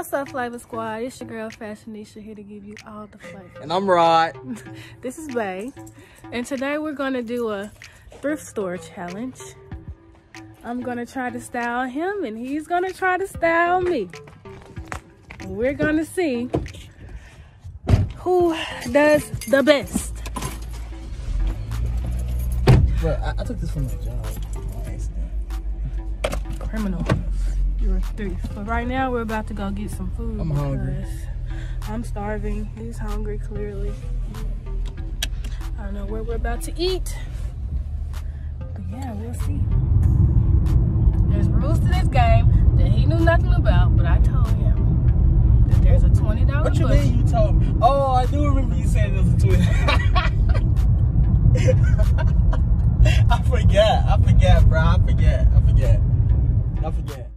What's up, Flava Squad? It's your girl Fashionesha here to give you all the flavor. And I'm Rod. this is Bay. And today we're gonna do a thrift store challenge. I'm gonna try to style him and he's gonna try to style me. We're gonna see who does the best. Bro, I, I took this from my job. Criminal. You're thief. But right now we're about to go get some food. I'm hungry. I'm starving. He's hungry clearly. I don't know where we're about to eat. But yeah, we'll see. There's rules to this game that he knew nothing about, but I told him that there's a $20 What you budget. mean you told me? Oh, I do remember you saying it was a twin. I forget. I forget, bro. I forget. I forget. I forget.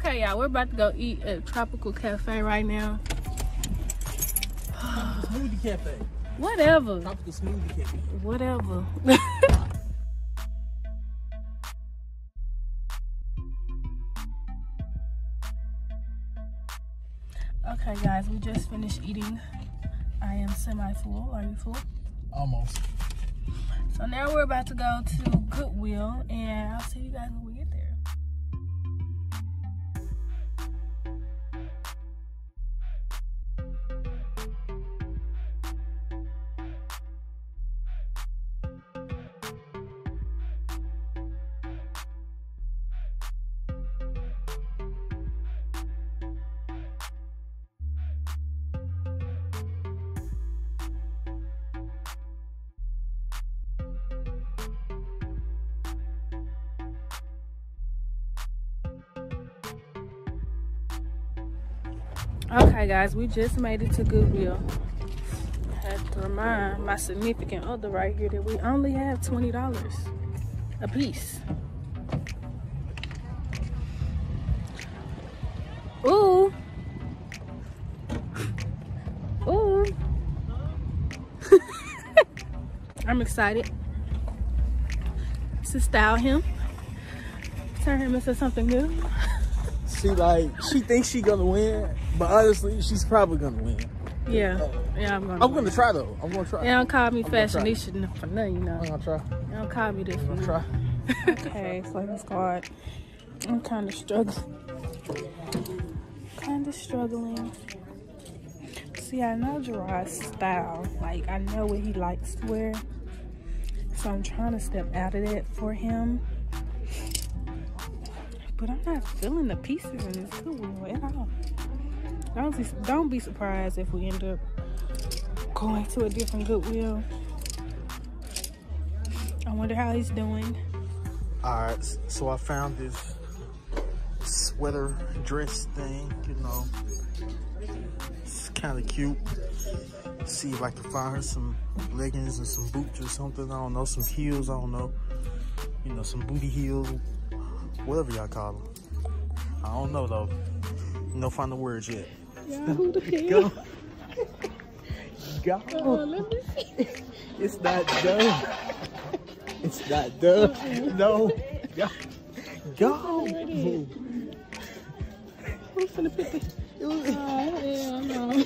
Okay, y'all, we're about to go eat at Tropical Cafe right now. Smoothie cafe. Whatever. Tropical smoothie cafe. Whatever. okay, guys, we just finished eating. I am semi full. Are you full? Almost. So now we're about to go to Goodwill, and I'll see you guys when we Okay, guys, we just made it to Goodwill. I had to remind my significant other right here that we only have $20 a piece. Ooh. Ooh. I'm excited to style him. Turn him into something new. She like she thinks she gonna win, but honestly, she's probably gonna win. Yeah, uh, yeah, I'm gonna. I'm gonna try though. I'm gonna try. They don't call me I'm gonna try. fashionista for nothing, you know. I'm gonna try. They don't call me this I'm gonna try. nothing. okay, Flava Squad. I'm kind of struggling. Kind of struggling. See, I know Jerrod's style. Like, I know what he likes to wear. So I'm trying to step out of that for him. But I'm not feeling the pieces in this Goodwill at all. Don't be, don't be surprised if we end up going to a different Goodwill. I wonder how he's doing. All right, so I found this sweater dress thing. You know, it's kind of cute. See if I can find her some leggings and some boots or something. I don't know, some heels. I don't know. You know, some booty heels, whatever y'all call them. I don't know though. No final words yet. Yeah, who the hell? Go. Oh, let me see. It's not done. It's not done. No. Go. Go. Already. Who's finna put the... Oh, hell no.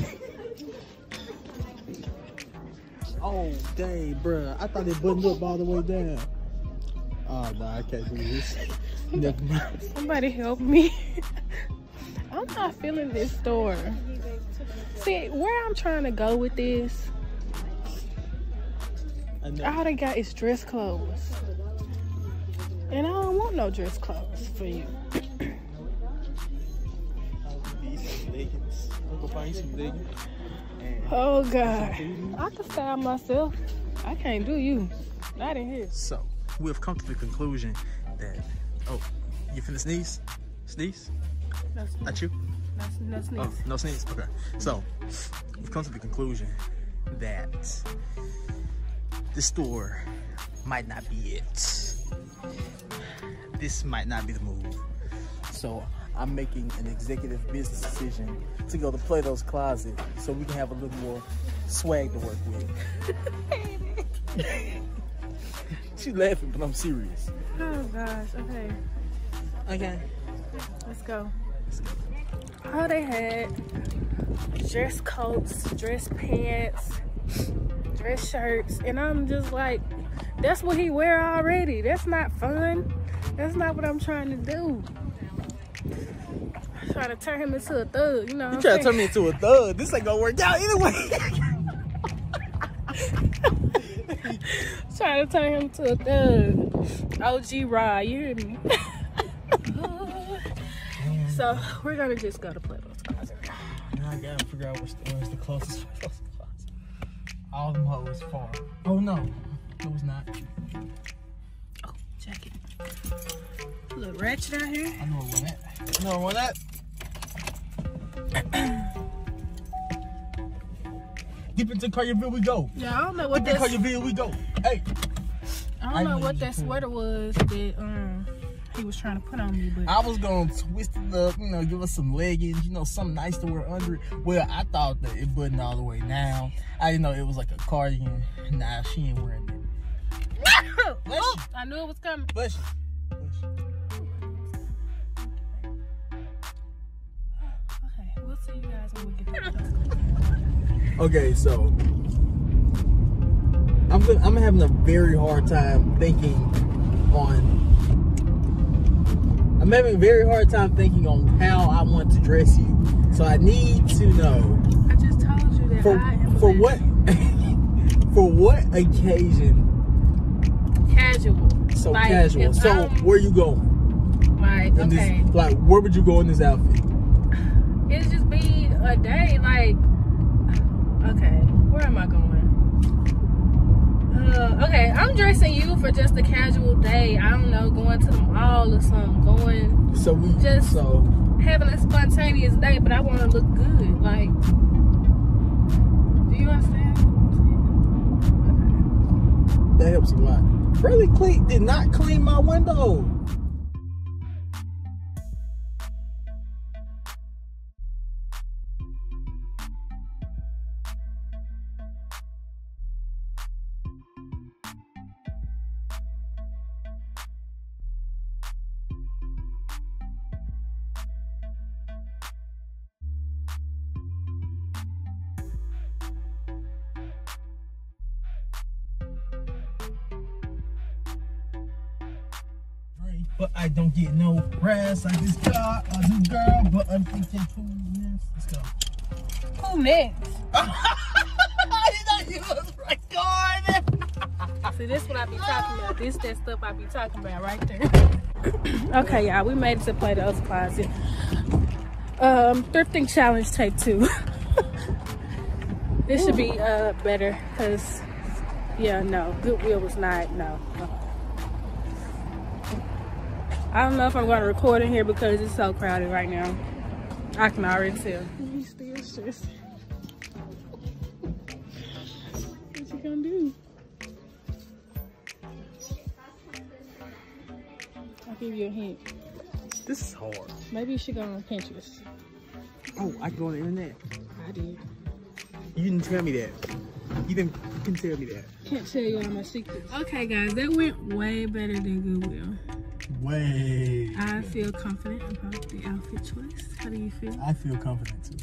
Oh, dang, bruh. I thought it buttoned up all the way down. Oh, no, I can't do this. Never mind. Somebody help me. I'm not feeling this store. See, where I'm trying to go with this, all they got is dress clothes. And I don't want no dress clothes for you. Need some. I'm gonna find you some leggings. And Oh, God. I can style myself. I can't do you. Not in here. so, we have come to the conclusion that, oh, you finna sneeze? Sneeze? No sneeze. Not you? No, no oh, sneeze. Oh, no sneeze. Okay. So, we've come to the conclusion that this store might not be it. This might not be the move. So, I'm making an executive business decision to go to Plato's Closet so we can have a little more swag to work with. She's laughing, but I'm serious. Oh gosh. Okay. Okay. Let's go. Oh, they had dress coats, dress pants, dress shirts, and I'm just like, that's what he wear already. That's not fun. That's not what I'm trying to do. I'm trying to turn him into a thug, you know. You what trying to turn me into a thug. This ain't gonna work out anyway. trying to turn him to a thug. OG Rod, you hear me? so we're gonna just go to Plato's Closet. Now I gotta figure out where's the, the closest closest closet. All them hoes far. Oh no. it was not. Oh, check it. Look ratchet out here. I know where one at. I know where one at. Deep into Collierville we go. Yeah, I don't know what Deep in that. Collierville we go. Hey. I I don't know what that sweater was that um he was trying to put on me, but I was gonna twist it up, you know, give us some leggings, you know, something nice to wear under it. Well, I thought that it buttoned all the way down. I didn't know it was like a cardigan. Nah, she ain't wearing it. oh, I knew it was coming. Bless you. Bless you. Okay, we'll see you guys when we get there. Okay, so I'm gonna, I'm having a very hard time thinking on. I'm having a very hard time thinking on how I want to dress you. So I need to know I just told you that for I am for what for what occasion casual. so Like, casual. So I'm- where you going? Like okay, this like where would you go in this outfit? it's just be a day. Like okay, where am I going? Uh, okay, I'm dressing you for just a casual day. I don't know, going to the mall or something. Going So we Just- so having a spontaneous day, but I want to look good. Like, do you understand? what that helps a lot. Really clean did not clean my window. But I don't get no rest. I just got a new girl, but I'm thinking coolness. Let's go. Who next? I did not use a record. See, this what I be talking about. This that stuff I be talking about right there. okay, y'all, we made it to Plato's Closet. Um, thrifting challenge take two. this should be uh better, cause yeah, no, Goodwill was not no. no. I don't know if I'm going to record in here because it's so crowded right now. I can already tell. He's still stressed. What you gonna do? I'll give you a hint. This is hard. Maybe you should go on Pinterest. Oh, I can go on the internet. I did. You didn't tell me that. You didn't you can tell me that. Can't tell you all my secrets. Okay, guys, that went way better than Goodwill. Way. I feel confident about the outfit choice. How do you feel? I feel confident too.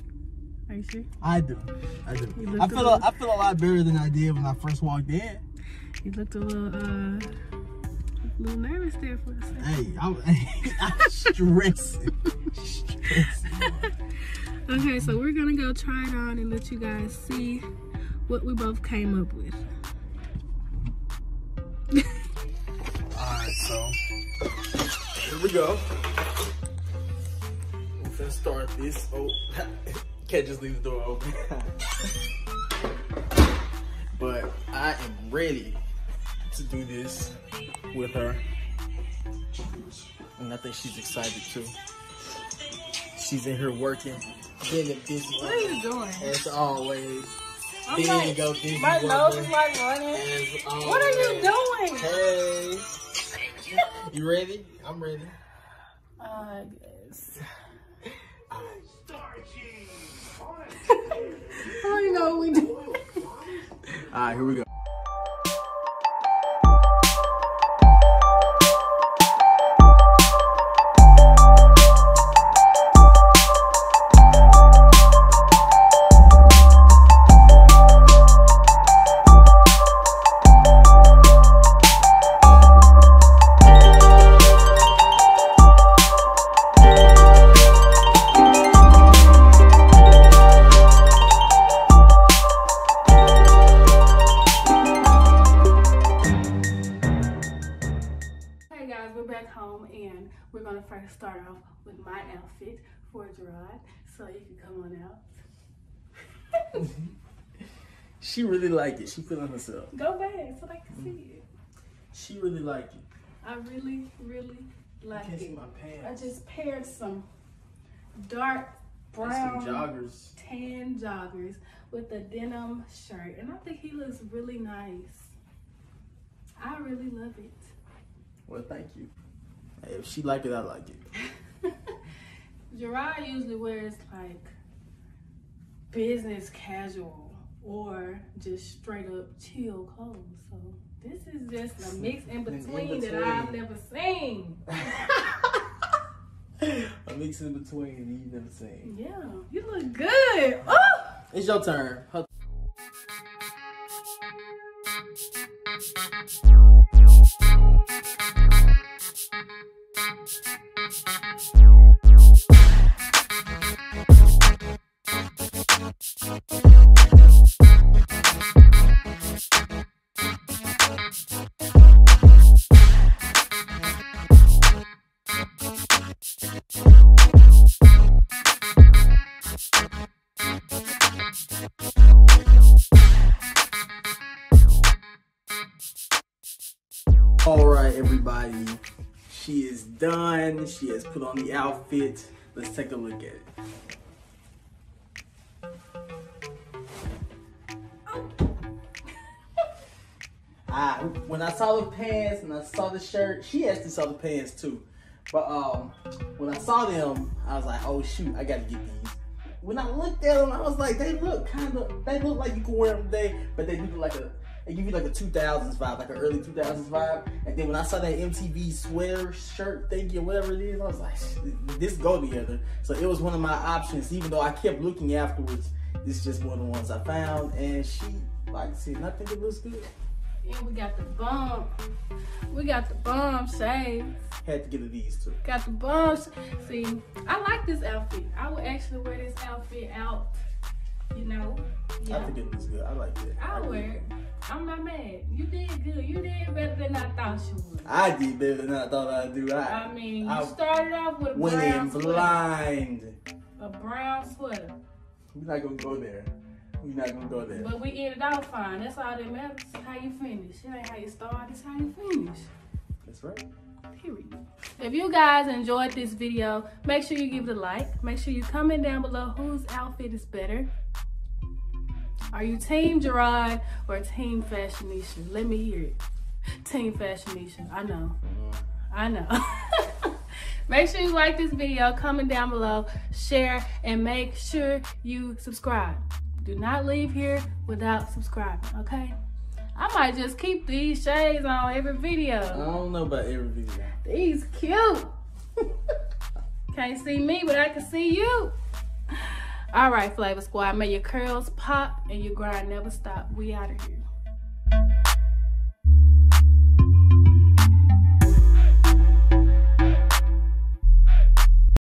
Are you sure? I do. I do. I feel a, little- I feel a lot better than I did when I first walked in. You looked a little, uh, a little nervous there for a second. Hey, I'm, I'm stressing. stressing. Okay, so we're gonna go try it on and let you guys see what we both came up with. Alright, so here we go. We're gonna start this. Oh, can't just leave the door open. but I am ready to do this with her. And I think she's excited too. She's in here working, getting busy. What are you doing? As always. I'm like, go, my nose is like running. What are you doing? Hey. You ready? I'm ready. I guess. I don't know what we do. All right, here we go. Gonna first start off with my outfit for Jerrod. So you can come on out. She really liked it. She feeling herself. Go back so they can see it. She really liked it. I really, really like it. I just paired some dark brown joggers. tan joggers with a denim shirt. And I think he looks really nice. I really love it. Well, thank you. If she like it, I like it. Jerrod usually wears like business casual or just straight up chill clothes. So this is just a mix in in between that. I've never seen. a mix in between that you've never seen. Yeah, you look good. Oh! It's your turn. Her- She is done. She has put on the outfit. Let's take a look at it. I when I saw the pants and I saw the shirt, she actually saw the pants too. But um, when I saw them, I was like, oh shoot, I gotta get these. When I looked at them, I was like, they look kind of, they look like you can wear them today, but they do look like a, they give you like a 2000s vibe, like an early 2000s vibe. And then when I saw that MTV sweater shirt thingy or whatever it is, I was like, this go together. So it was one of my options, even though I kept looking afterwards. This is just one of the ones I found, and she like see, and I think it looks good. And we got the bump. We got the bum shades. Had to get of these two. Got the bumps. See, I like this outfit. I would actually wear this outfit out. You know, I think it looks good. I like it. I'll wear it. I'm not mad. You did good. You did better than I thought you would. I did better than I thought I'd do. I, I mean, you I started off with a went brown in sweater. blind. A brown sweater. We're not gonna go there. We're not gonna go there. But we ended out fine. That's all that matters. How you finish. It ain't how you start, it's how you finish. That's right. Period. If you guys enjoyed this video, make sure you give it a like. Make sure you comment down below whose outfit is better. Are you Team Jerrod or Team Fashionesha? Let me hear it. Team Fashionesha. I know. I know. make sure you like this video, comment down below, share, and make sure you subscribe. Do not leave here without subscribing, okay? I might just keep these shades on every video. I don't know about every video. These cute. Can't see me, but I can see you. All right, Flava Squad. May your curls pop and your grind never stop. We out of here.